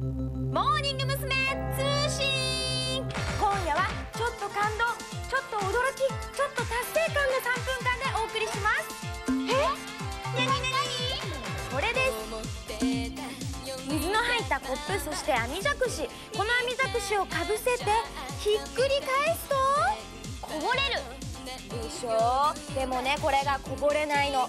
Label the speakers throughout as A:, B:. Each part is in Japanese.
A: モーニング娘。通信。今夜はちょっと感動ちょっと驚きちょっと達成感の3分間でお送りします。え？なになにこれです。水の入ったコップそして網じゃくし。この網じゃくしをかぶせてひっくり返すとこぼれる。でしょ？でもねこれがこぼれないの。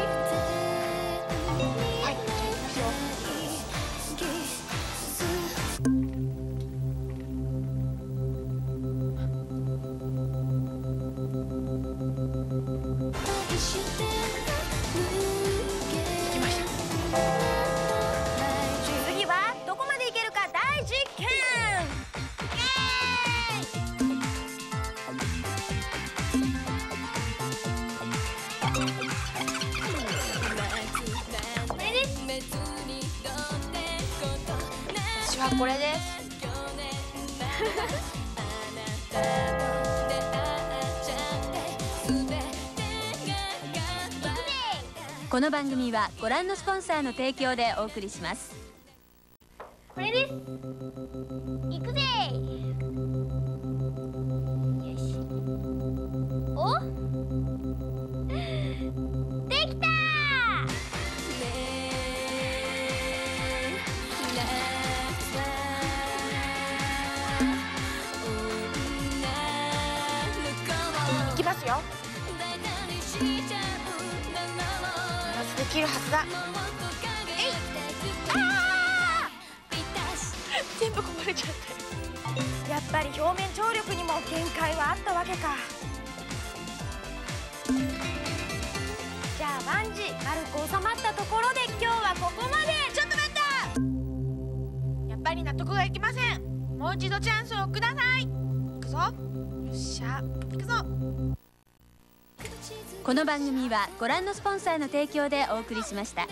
A: はこれです。
B: この番組はご覧のスポンサーの提供でお送りします
A: これです。行くぜ。きますよ。できるはずだ。えい。あ全部こぼれちゃって。やっぱり表面張力にも限界はあったわけか。じゃあ万事軽く収まったところで今日はここまで。ちょっと待った。やっぱり納得がいきません。もう一度チャンスをください。行くぞよっしゃ行くぞ。
B: この番組はご覧のスポンサーの提供でお送りしました。あ